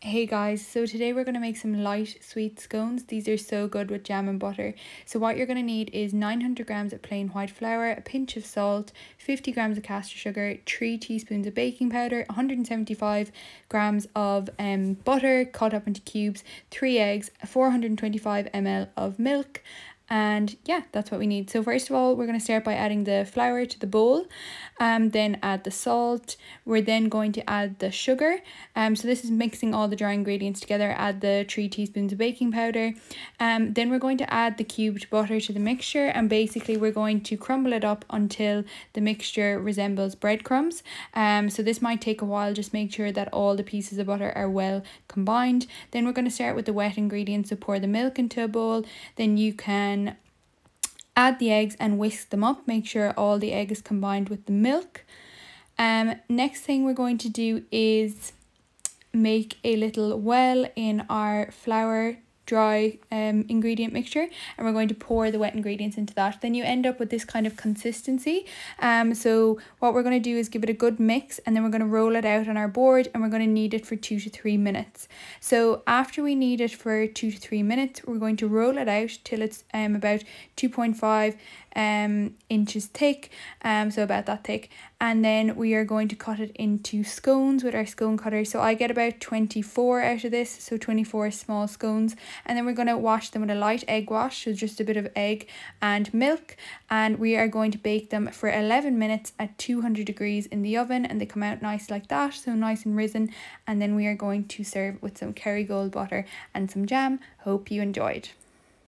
Hey guys, so today we're going to make some light sweet scones. These are so good with jam and butter. So what you're going to need is 900 grams of plain white flour, a pinch of salt, 50 grams of caster sugar, 3 teaspoons of baking powder, 175 grams of um, butter cut up into cubes, 3 eggs, 425 ml of milk, and yeah that's what we need. So first of all we're going to start by adding the flour to the bowl um then add the salt. We're then going to add the sugar. Um so this is mixing all the dry ingredients together. Add the three teaspoons of baking powder. Um then we're going to add the cubed butter to the mixture and basically we're going to crumble it up until the mixture resembles breadcrumbs. Um so this might take a while. Just make sure that all the pieces of butter are well combined. Then we're going to start with the wet ingredients. So pour the milk into a bowl. Then you can add the eggs and whisk them up. Make sure all the egg is combined with the milk. Um, next thing we're going to do is make a little well in our flour dry um, ingredient mixture and we're going to pour the wet ingredients into that. Then you end up with this kind of consistency. Um so what we're going to do is give it a good mix and then we're going to roll it out on our board and we're going to knead it for two to three minutes. So after we knead it for two to three minutes we're going to roll it out till it's um about 2.5 um inches thick um so about that thick and then we are going to cut it into scones with our scone cutter. So I get about 24 out of this so 24 small scones. And then we're going to wash them with a light egg wash so just a bit of egg and milk. And we are going to bake them for 11 minutes at 200 degrees in the oven and they come out nice like that so nice and risen. And then we are going to serve with some Kerrygold butter and some jam. Hope you enjoyed